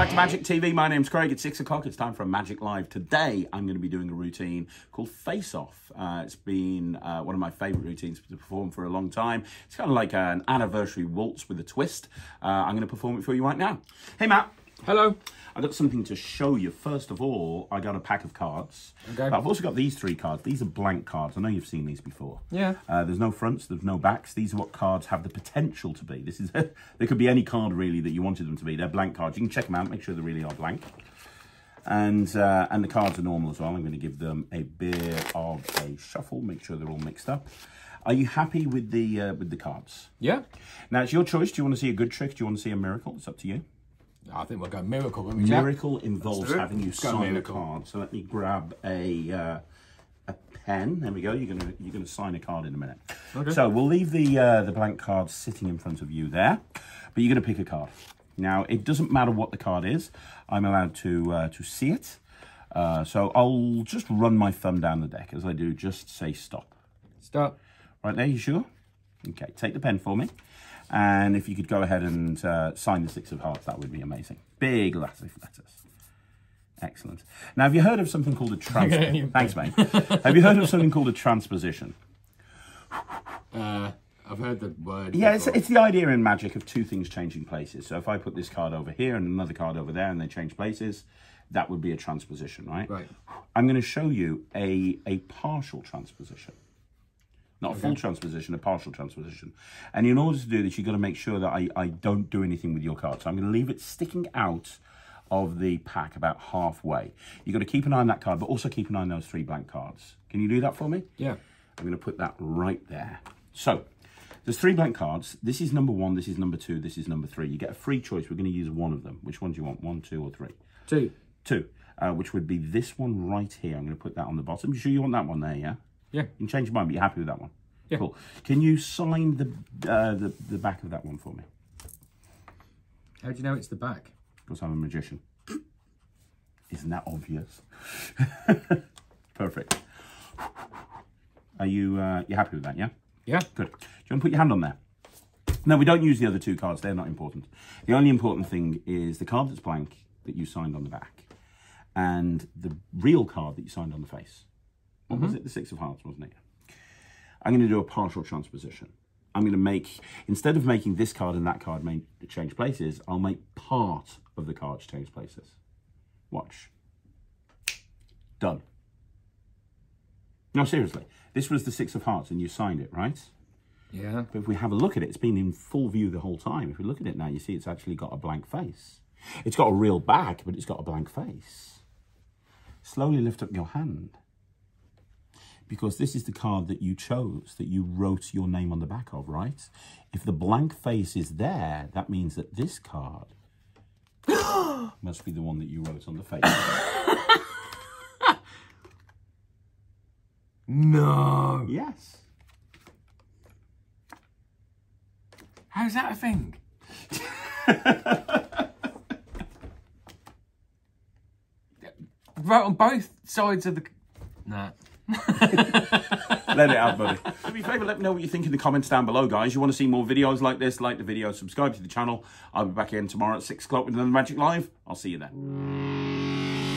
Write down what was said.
back to Magic TV. My name's Craig. It's six o'clock. It's time for a Magic Live. Today, I'm going to be doing a routine called Face Off. Uh, it's been uh, one of my favourite routines to perform for a long time. It's kind of like an anniversary waltz with a twist. Uh, I'm going to perform it for you right now. Hey, Matt. Hello. I got something to show you. First of all, I got a pack of cards. Okay. But I've also got these three cards. These are blank cards. I know you've seen these before. Yeah. Uh, there's no fronts, there's no backs. These are what cards have the potential to be. This is they could be any card really that you wanted them to be. They're blank cards. You can check them out, make sure they really are blank. And uh, and the cards are normal as well. I'm going to give them a bit of a shuffle, make sure they're all mixed up. Are you happy with the uh, with the cards? Yeah. Now it's your choice. Do you want to see a good trick? Do you want to see a miracle? It's up to you. I think we'll go miracle. won't we, Jack? Miracle involves having you Let's go sign a card. So let me grab a uh, a pen. There we go. You're gonna you're gonna sign a card in a minute. Okay. So we'll leave the uh, the blank card sitting in front of you there, but you're gonna pick a card. Now it doesn't matter what the card is. I'm allowed to uh, to see it. Uh, so I'll just run my thumb down the deck as I do. Just say stop. Stop. Right there, you sure? Okay, take the pen for me. And if you could go ahead and uh, sign the Six of Hearts, that would be amazing. Big letters. letters. Excellent. Now, have you heard of something called a trans... Okay. Thanks, mate. have you heard of something called a transposition? Uh, I've heard the word. Yeah, it's, it's the idea in magic of two things changing places. So if I put this card over here and another card over there and they change places, that would be a transposition, right? Right. I'm going to show you a, a partial transposition. Not a full transposition, a partial transposition. And in order to do this, you've got to make sure that I, I don't do anything with your card. So I'm going to leave it sticking out of the pack about halfway. You've got to keep an eye on that card, but also keep an eye on those three blank cards. Can you do that for me? Yeah. I'm going to put that right there. So, there's three blank cards. This is number one, this is number two, this is number three. You get a free choice. We're going to use one of them. Which one do you want? One, two, or three? Two. Two, uh, which would be this one right here. I'm going to put that on the bottom. You sure you want that one there, yeah? Yeah. You can change your mind, but you're happy with that one? Yeah. Cool. Can you sign the, uh, the, the back of that one for me? How do you know it's the back? Because I'm a magician. Isn't that obvious? Perfect. Are you uh, you happy with that, yeah? Yeah. Good. Do you want to put your hand on there? No, we don't use the other two cards. They're not important. The only important thing is the card that's blank that you signed on the back and the real card that you signed on the face. What was it? The Six of Hearts, wasn't it? I'm going to do a partial transposition. I'm going to make, instead of making this card and that card change places, I'll make part of the cards change places. Watch. Done. No, seriously. This was the Six of Hearts and you signed it, right? Yeah. But if we have a look at it, it's been in full view the whole time. If we look at it now, you see it's actually got a blank face. It's got a real back, but it's got a blank face. Slowly lift up your hand. Because this is the card that you chose, that you wrote your name on the back of, right? If the blank face is there, that means that this card must be the one that you wrote on the face. No. yes. How's that a thing? right on both sides of the. Nah. Let it out, buddy. Do me a favour, let me know what you think in the comments down below, guys. You want to see more videos like this, like the video, subscribe to the channel. I'll be back again tomorrow at 6 o'clock with another Magic Live. I'll see you then.